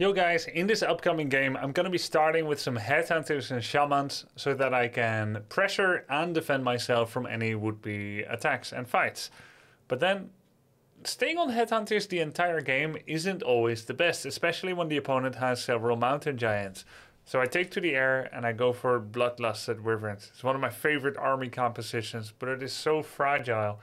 Yo guys, in this upcoming game I'm gonna be starting with some headhunters and shamans so that I can pressure and defend myself from any would-be attacks and fights. But then staying on headhunters the entire game isn't always the best, especially when the opponent has several mountain giants. So I take to the air and I go for Bloodlusted Wyverns. It's one of my favorite army compositions, but it is so fragile.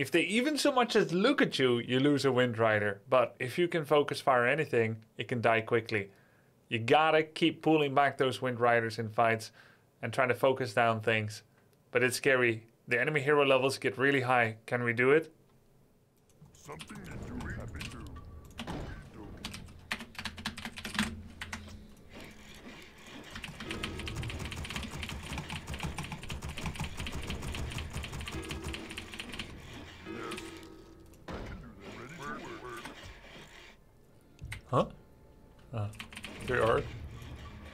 If they even so much as look at you, you lose a Wind Rider. But if you can focus fire anything, it can die quickly. You gotta keep pulling back those Wind Riders in fights and trying to focus down things. But it's scary. The enemy hero levels get really high. Can we do it? Something Three orc.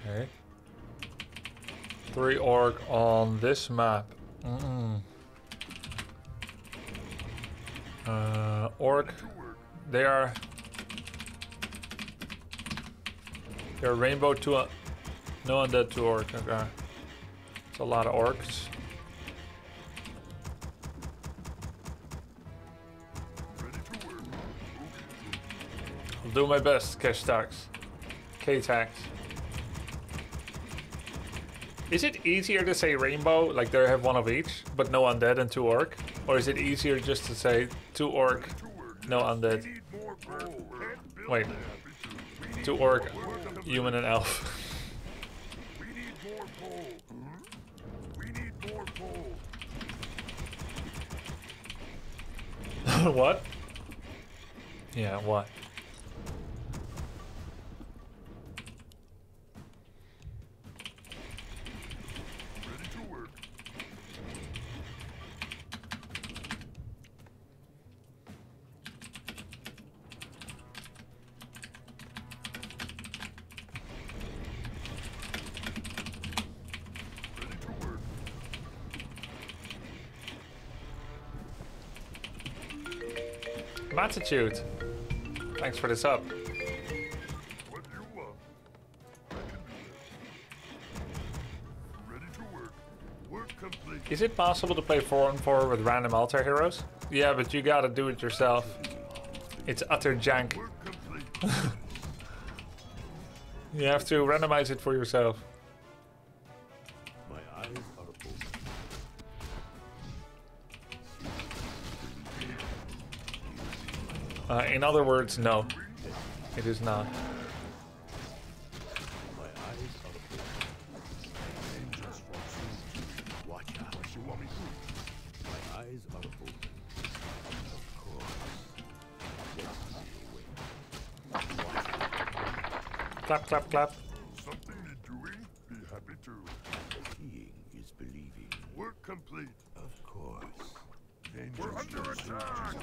Okay. Three orc on this map. Mm-mm. Uh, orc. They are. They're rainbow to a. No undead to orc. Okay. It's a lot of orcs. To. I'll do my best, Cash Tax. K-Tax. Is it easier to say rainbow, like they have one of each, but no undead and two orc? Or is it easier just to say two orc, no undead, Wait. two orc, human and elf? What? Yeah, what? Ready to work. Ready to work. Matitude. Thanks for the sub. What do you want? I can do that. To work. Work complete. Is it possible to play 4 on 4 with random altar heroes? Yeah, but you gotta do it yourself. It's utter jank. You have to randomize it for yourself. In other words, no. It is not. My eyes are open. Dangerous from soon. Watch out. What you want me to do? My eyes are open. Of course. Destiny awaits. Clap, clap, clap. Something need doing? Be happy to. Seeing is believing. Work complete. Of course. We're under attack.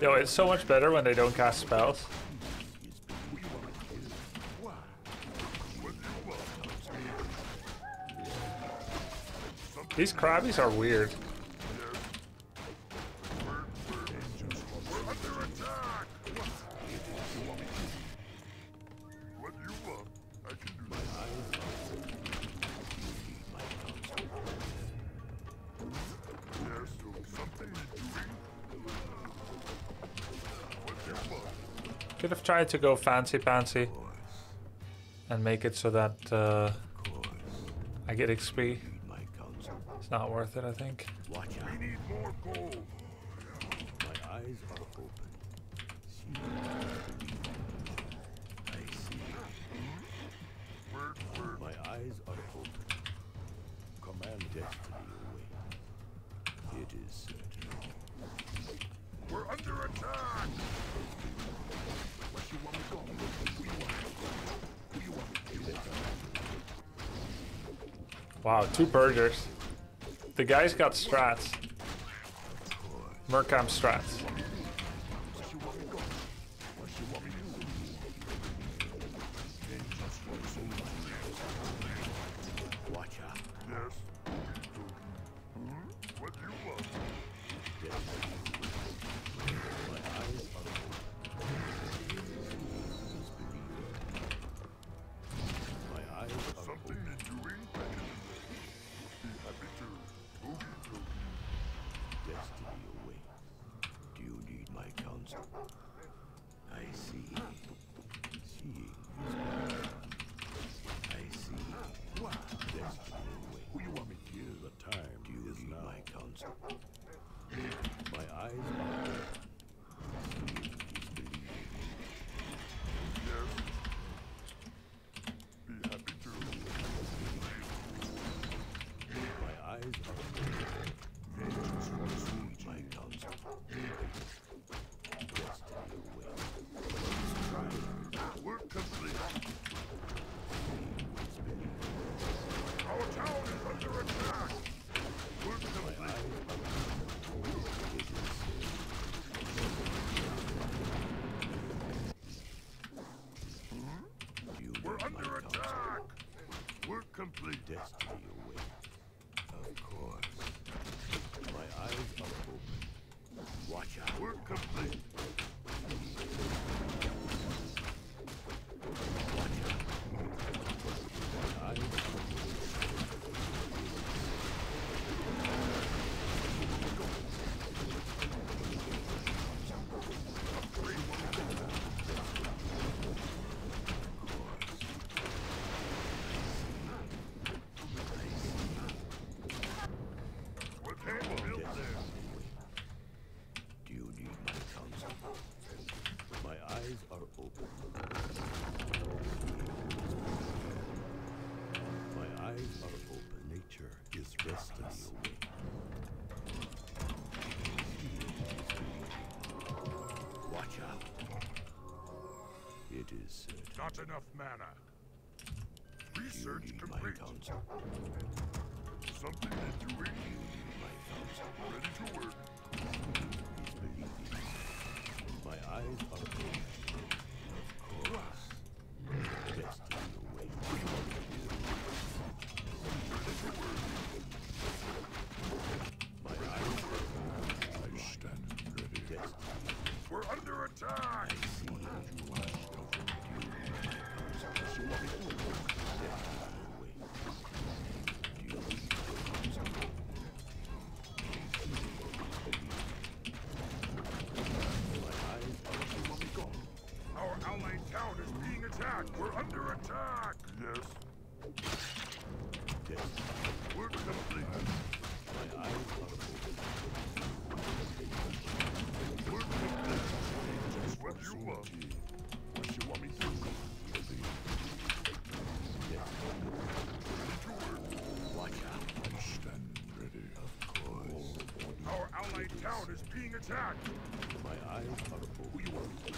Yo, it's so much better when they don't cast spells. These crabbies are weird. Want? Could have tried to go fancy pantsy and make it so that uh, I get XP. need my counsel. It's not worth it, I think. Watch out. We need more gold. My eyes are open. See. I see. Word, word. My eyes are open. Command destiny away. It is certain. We're under attack. Wow, two purgers. The guy's got strats. Mercam strats. Not enough mana. Research complete. Something that you. Ready to Attack! Yes. Yes. We're complete. My eyes are open. We're complete. Just what you up. What you want me to do? Our allied town is being attacked. My eyes are open. Who you want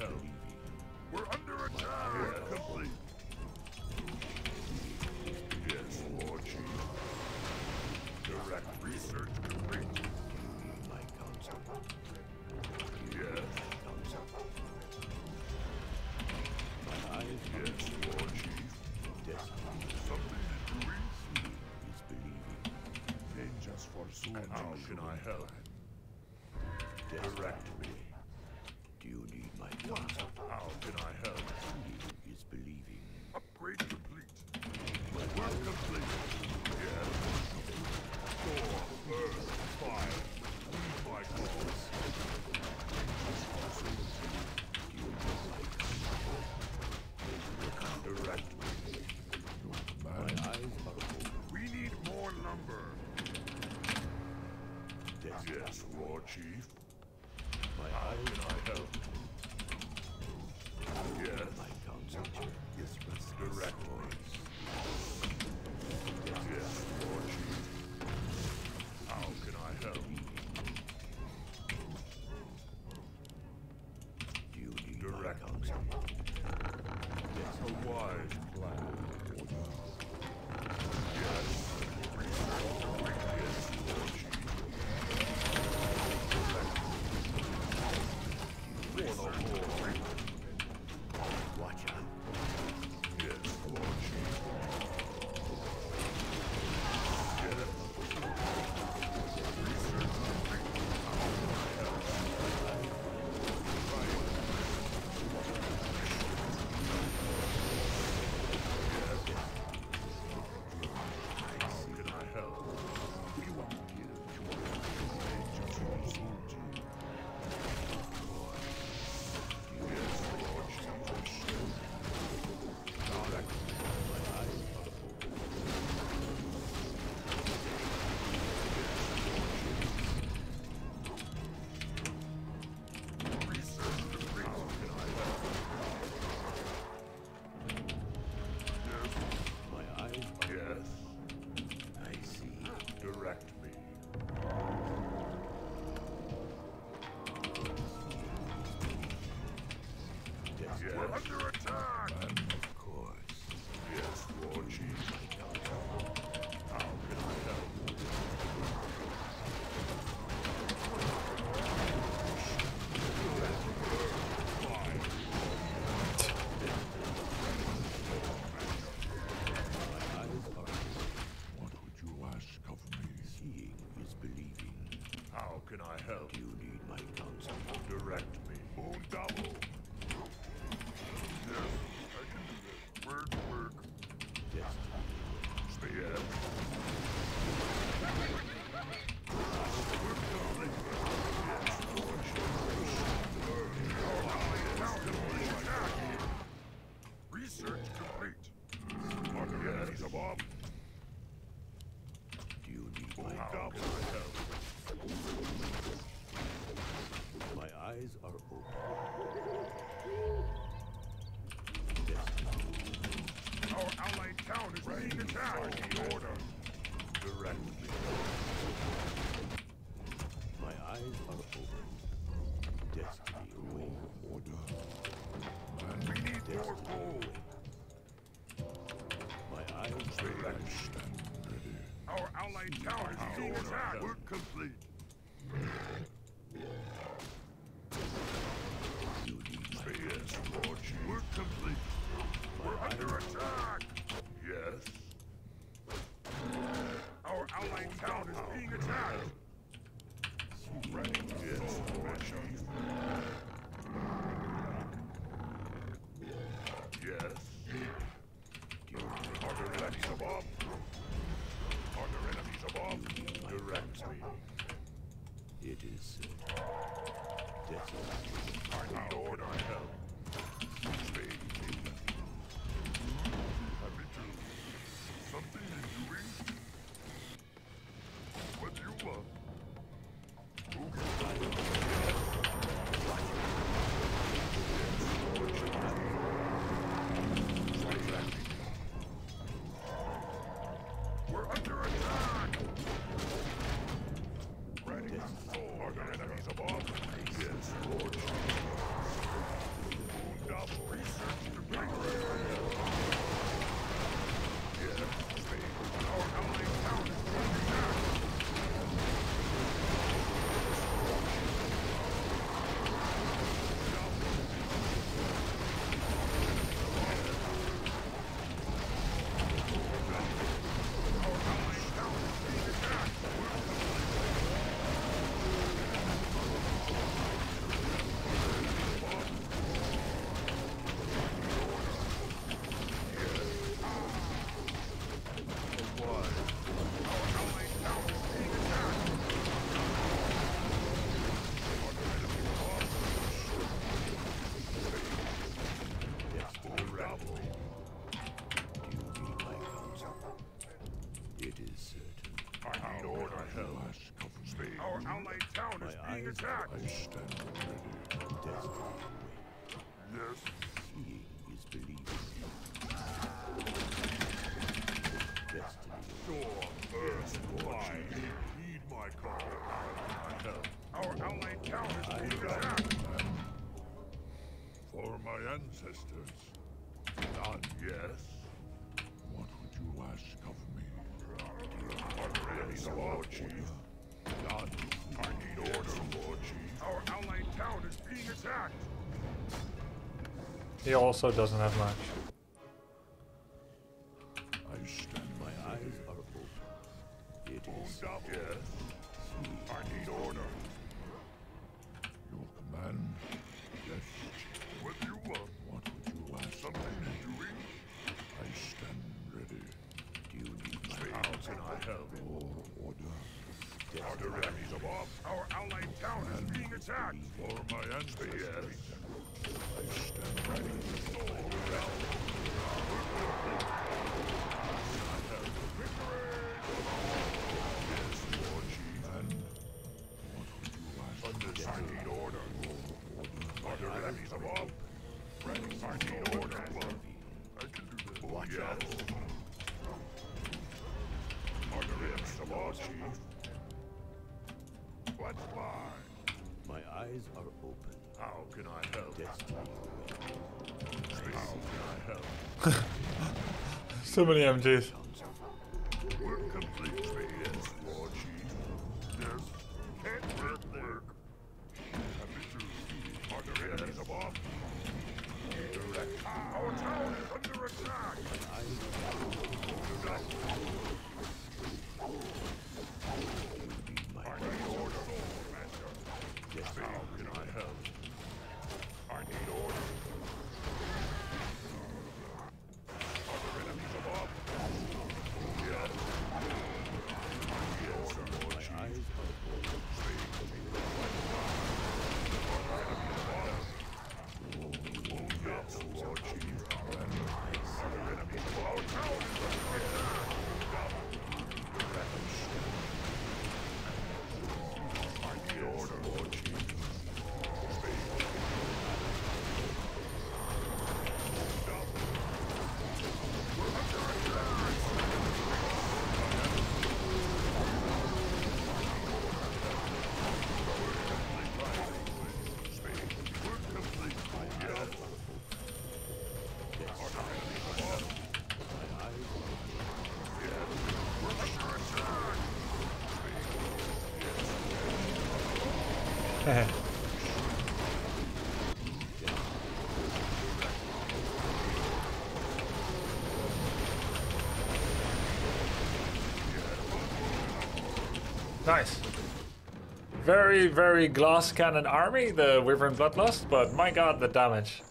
We're under attack! Yes. Complete. Yes, Lord Chief. Direct research complete. Yes. Yes, Lord Chief. Yes. Something is doing. He's believing. Vengeance for soon. How can I help? direct. It's a wise plan. Yes. We're under attack! And of course. Yes, Lord Jesus. My eyes are ready. Our allied towers are being attacked. We're complete. It is uh, desolate. I need order help. ancestors. None, yes? What would you ask of me? Chief. None. I need order, Lord Chief. Our allied town is being attacked! He also doesn't have much. I stand my eyes are open. It is yes. I need order. Under enemies above, our allied town is being attacked. For my ancestors, I stand ready. so many MGs. nice. Very, very glass cannon army, the Wyvern Bloodlust, but my god, the damage.